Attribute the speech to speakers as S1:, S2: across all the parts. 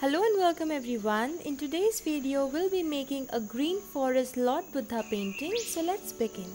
S1: Hello and welcome everyone. In today's video, we'll be making a green forest Lord Buddha painting. So let's begin.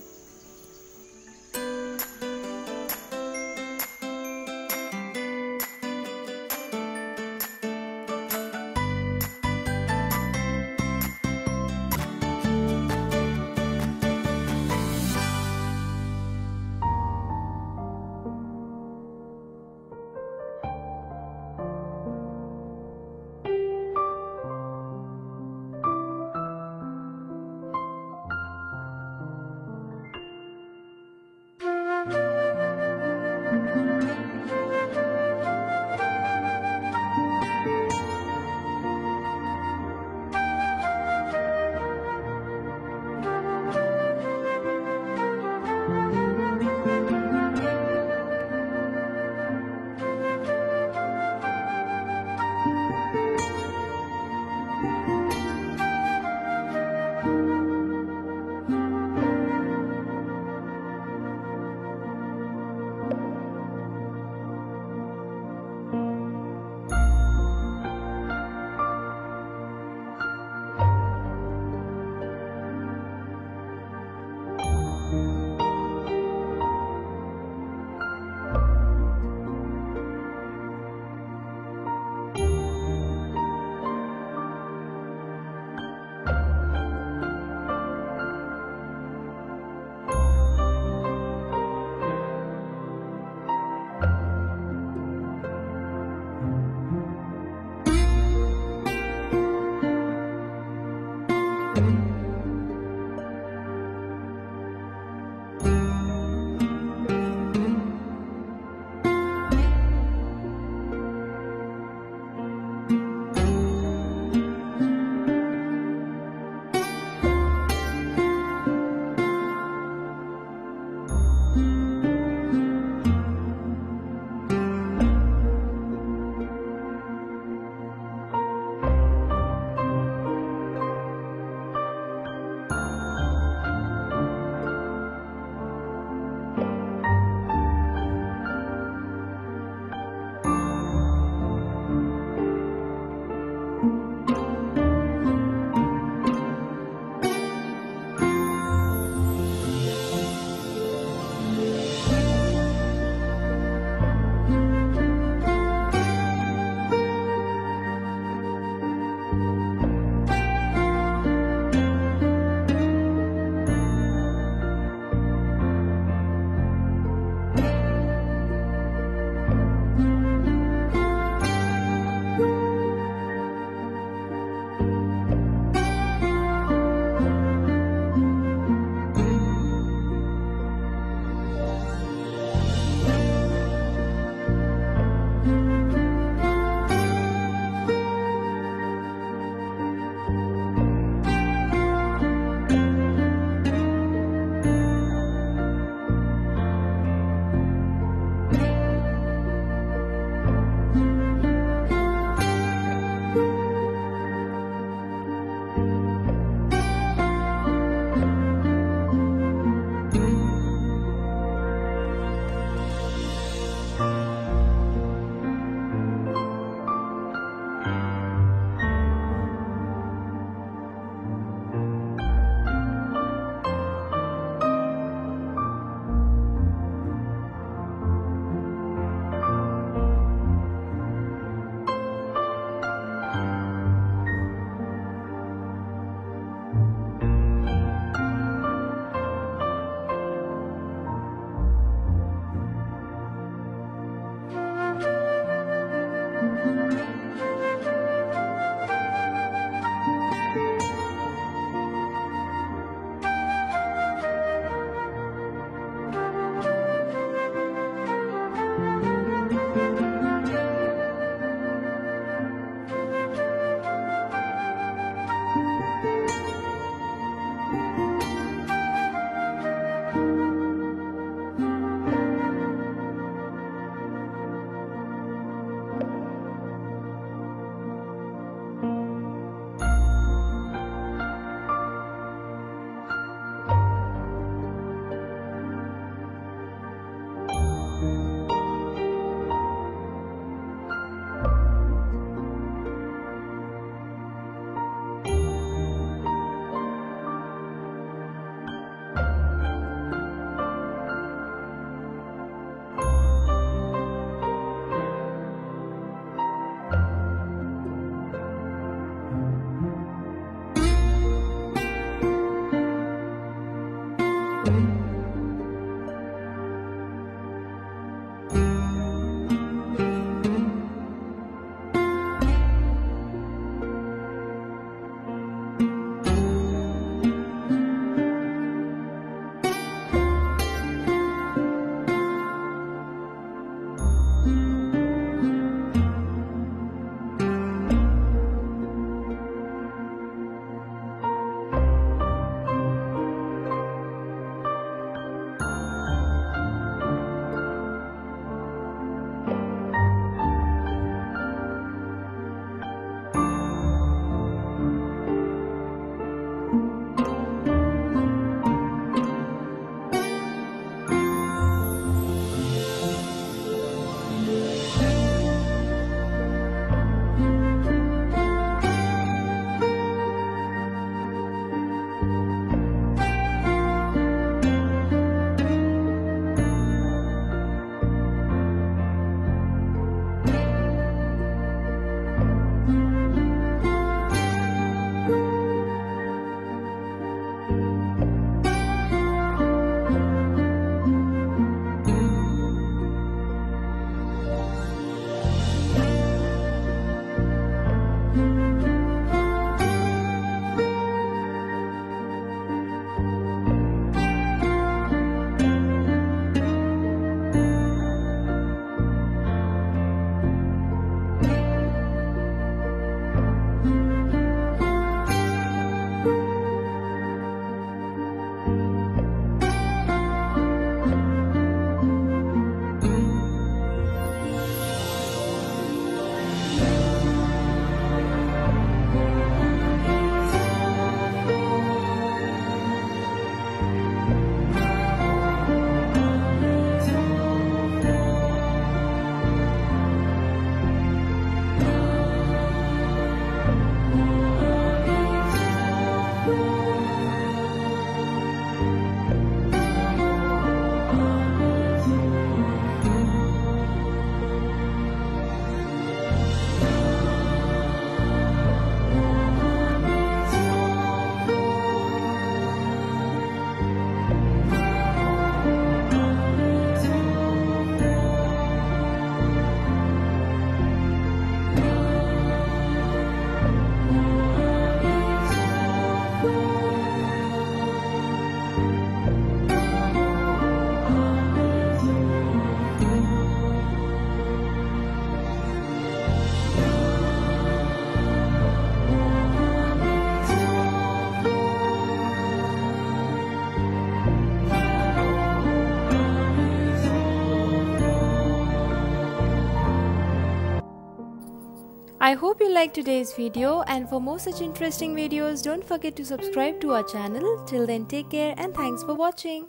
S1: I hope you liked today's video and for more such interesting videos don't forget to subscribe to our channel. Till then take care and thanks for watching.